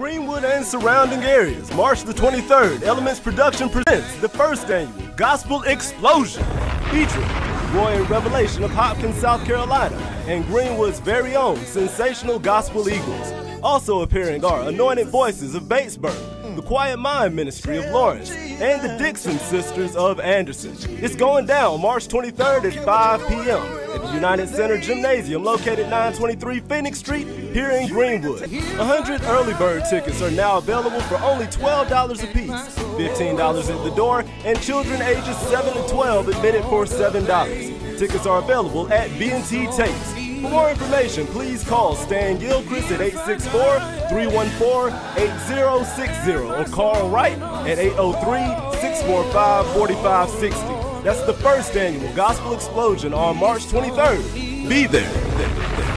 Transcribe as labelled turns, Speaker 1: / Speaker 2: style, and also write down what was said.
Speaker 1: Greenwood and surrounding areas, March the 23rd, Elements Production presents the first annual Gospel Explosion, featuring Roy and Revelation of Hopkins, South Carolina, and Greenwood's very own sensational Gospel Eagles. Also appearing are Anointed Voices of Batesburg, the Quiet Mind Ministry of Laurens, and the Dixon Sisters of Anderson. It's going down March 23rd at 5 p.m. at the United Center Gymnasium located 923 Phoenix Street here in Greenwood. 100 early bird tickets are now available for only $12 a piece, $15 at the door, and children ages 7 to 12 admitted for $7. Tickets are available at B&T Tapes. For more information, please call Stan Gilchrist at 864-314-8060 or Carl Wright at 803-645-4560. That's the first annual Gospel Explosion on March 23rd. Be there.